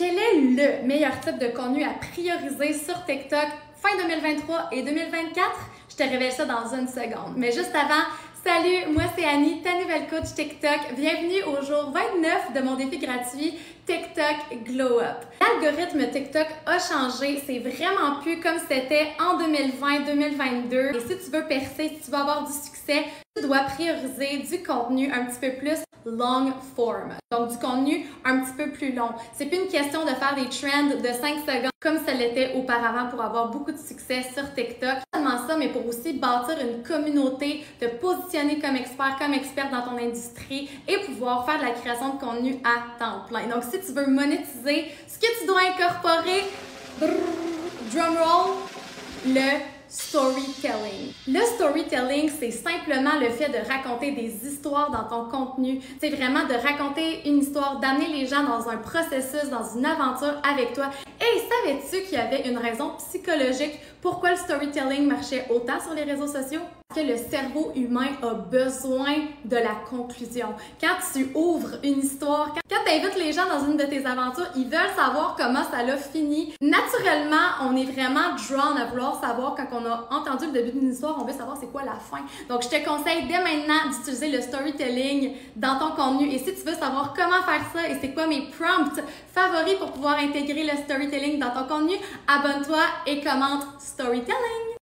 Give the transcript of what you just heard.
Quel est le meilleur type de contenu à prioriser sur TikTok fin 2023 et 2024? Je te révèle ça dans une seconde. Mais juste avant, Salut, moi c'est Annie, ta nouvelle coach TikTok. Bienvenue au jour 29 de mon défi gratuit TikTok Glow Up. L'algorithme TikTok a changé, c'est vraiment plus comme c'était en 2020-2022. Et si tu veux percer, si tu veux avoir du succès, tu dois prioriser du contenu un petit peu plus long form. Donc du contenu un petit peu plus long. C'est plus une question de faire des trends de 5 secondes comme ça l'était auparavant pour avoir beaucoup de succès sur TikTok. Seulement ça, mais pour aussi bâtir une communauté, te positionner comme expert, comme expert dans ton industrie et pouvoir faire de la création de contenu à temps plein. Donc si tu veux monétiser, ce que tu dois incorporer, drum roll, le storytelling. Le storytelling, c'est simplement le fait de raconter des histoires dans ton contenu. C'est vraiment de raconter une histoire, d'amener les gens dans un processus, dans une aventure avec toi. Et savais-tu qu'il y avait une raison psychologique pourquoi le storytelling marchait autant sur les réseaux sociaux? que le cerveau humain a besoin de la conclusion. Quand tu ouvres une histoire, quand tu invites les gens dans une de tes aventures, ils veulent savoir comment ça l'a fini. Naturellement, on est vraiment drawn à vouloir savoir quand on a entendu le début d'une histoire, on veut savoir c'est quoi la fin. Donc, je te conseille dès maintenant d'utiliser le storytelling dans ton contenu. Et si tu veux savoir comment faire ça et c'est quoi mes prompts favoris pour pouvoir intégrer le storytelling dans ton contenu, abonne-toi et commente storytelling.